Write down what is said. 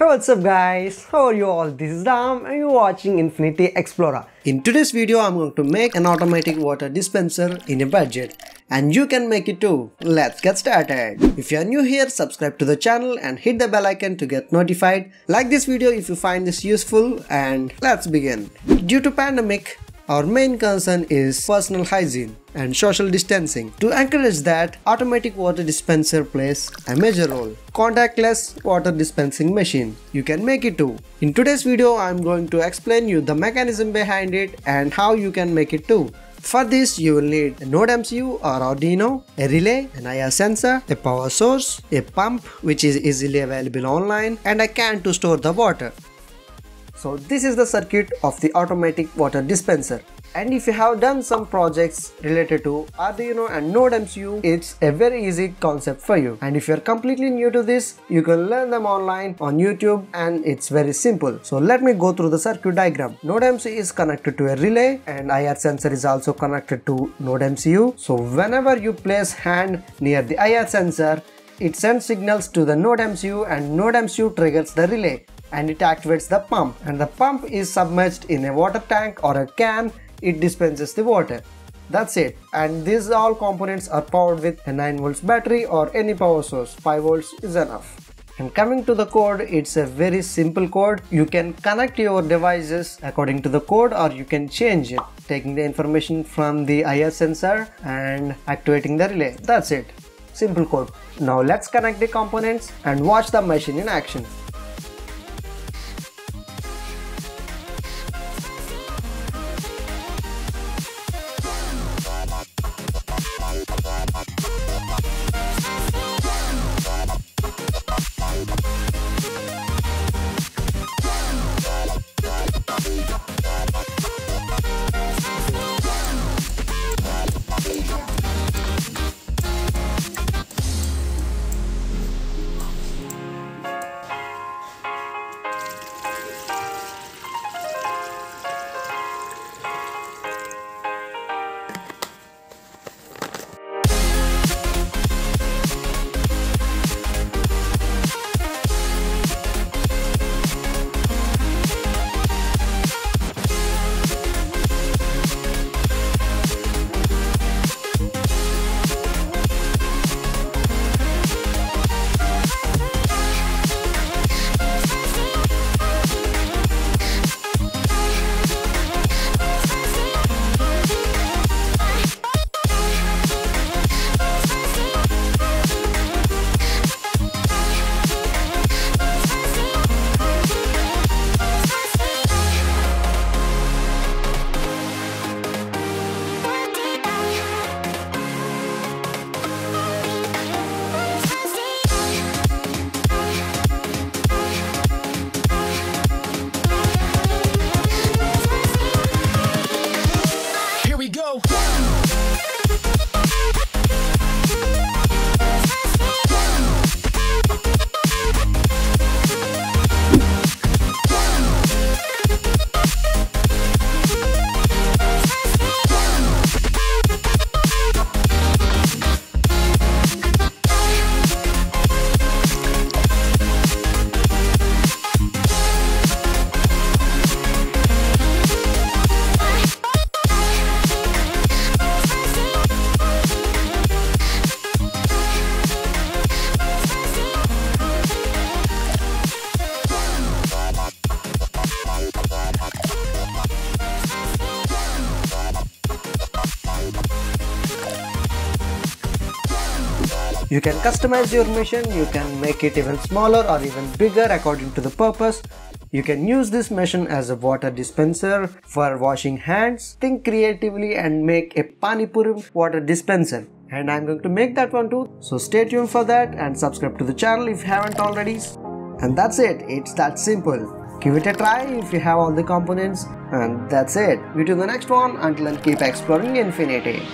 Hey what's up guys, how are you all? This is Ram and you're watching Infinity Explorer. In today's video I'm going to make an automatic water dispenser in a budget and you can make it too. Let's get started. If you're new here, subscribe to the channel and hit the bell icon to get notified. Like this video if you find this useful and let's begin. Due to pandemic, our main concern is personal hygiene and social distancing. To encourage that, automatic water dispenser plays a major role. Contactless water dispensing machine. You can make it too. In today's video, I'm going to explain you the mechanism behind it and how you can make it too. For this, you will need a Node MCU or Arduino, a relay, an IR sensor, a power source, a pump which is easily available online, and a can to store the water. So this is the circuit of the automatic water dispenser. And if you have done some projects related to Arduino and Node MCU, it's a very easy concept for you. And if you're completely new to this, you can learn them online on YouTube and it's very simple. So let me go through the circuit diagram. Node MCU is connected to a relay and IR sensor is also connected to Node MCU. So whenever you place hand near the IR sensor, it sends signals to the Node MCU and Node MCU triggers the relay and it activates the pump. And the pump is submerged in a water tank or a can. It dispenses the water. That's it. And these all components are powered with a 9 volts battery or any power source. 5 volts is enough. And coming to the code it's a very simple code. You can connect your devices according to the code or you can change it. Taking the information from the IR sensor and activating the relay. That's it. Simple code. Now let's connect the components and watch the machine in action You can customize your machine, you can make it even smaller or even bigger according to the purpose. You can use this machine as a water dispenser for washing hands. Think creatively and make a Panipuri water dispenser. And I'm going to make that one too. So stay tuned for that and subscribe to the channel if you haven't already. And that's it. It's that simple. Give it a try if you have all the components. And that's it. You in the next one. Until then keep exploring infinity.